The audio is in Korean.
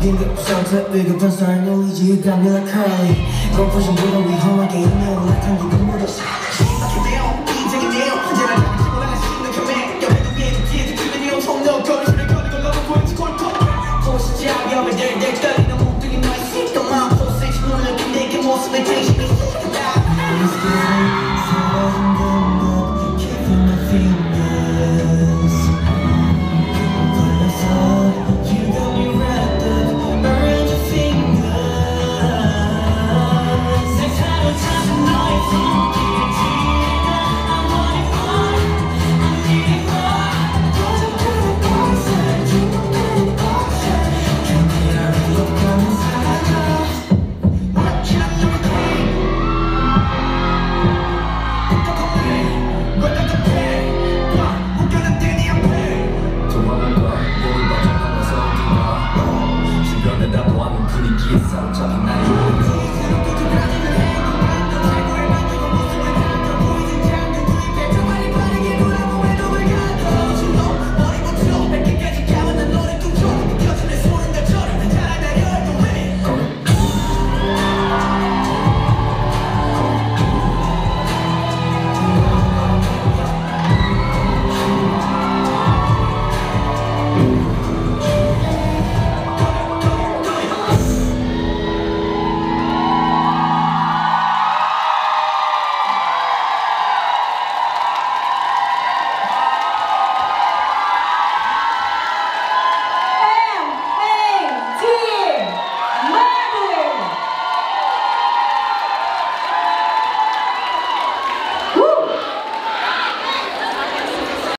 긴급상태 위급한 삶의 의지감이라 cry 거푸신 무덤 위 험하게 있는 올라탄 기분 무릎